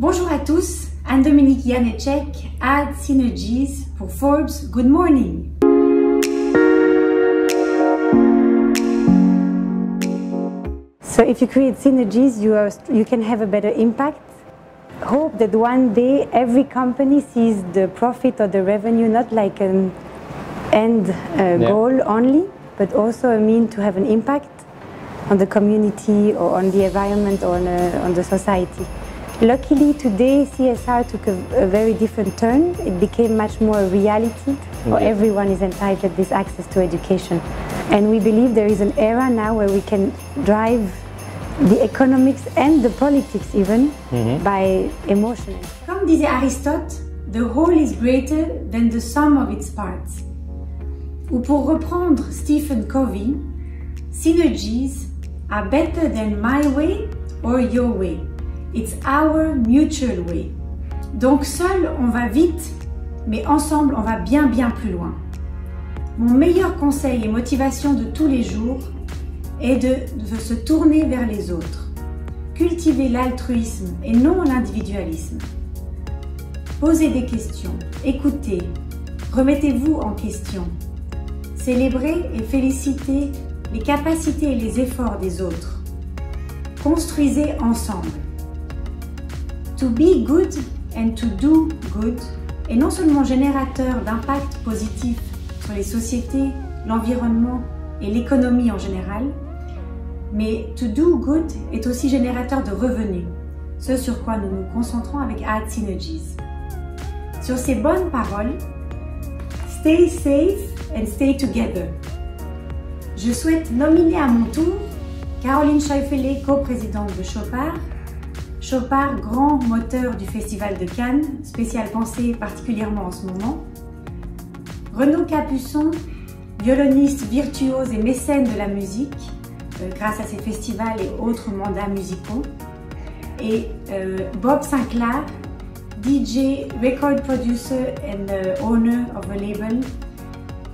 Bonjour à tous, Anne-Dominique Janecek, Ad Synergies pour Forbes. Good morning. So if you create synergies, you, are, you can have a better impact. Hope that one day every company sees the profit or the revenue not like an end uh, yeah. goal only, but also a mean to have an impact on the community or on the environment or on, uh, on the society. Luckily today CSR took a, a, very different turn. It became much more a reality where everyone is entitled this access to education. And we believe there is an era now where we can drive the economics and the politics even mm -hmm. by emotion. Comme disait Aristote, the whole is greater than the sum of its parts. Ou pour reprendre Stephen Covey, synergies are better than my way or your way. It's our mutual way. Donc seul, on va vite, mais ensemble, on va bien bien plus loin. Mon meilleur conseil et motivation de tous les jours est de, se tourner vers les autres. Cultiver l'altruisme et non l'individualisme. Posez des questions, écoutez, remettez-vous en question. Célébrez et félicitez les capacités et les efforts des autres. Construisez ensemble. To be good and to do good est non seulement générateur d'impact positif sur les sociétés, l'environnement et l'économie en général, mais to do good est aussi générateur de revenus, ce sur quoi nous nous concentrons avec Ad Synergies. Sur ces bonnes paroles, stay safe and stay together. Je souhaite nominer à mon tour Caroline Scheufele, co-présidente de Chopard, Chopard, grand moteur du Festival de Cannes, spécial pensée particulièrement en ce moment. Renaud Capuçon, violoniste virtuose et mécène de la musique, euh, grâce à ses festivals et autres mandats musicaux. Et euh, Bob Sinclair, DJ, record producer and uh, owner of a label.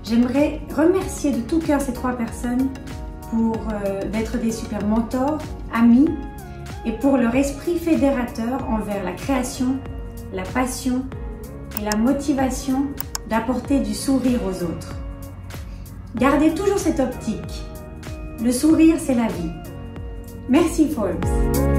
J'aimerais remercier de tout cœur ces trois personnes pour euh, d'être des super mentors, amis et pour leur esprit fédérateur envers la création, la passion et la motivation d'apporter du sourire aux autres. Gardez toujours cette optique. Le sourire, c'est la vie. Merci Forbes.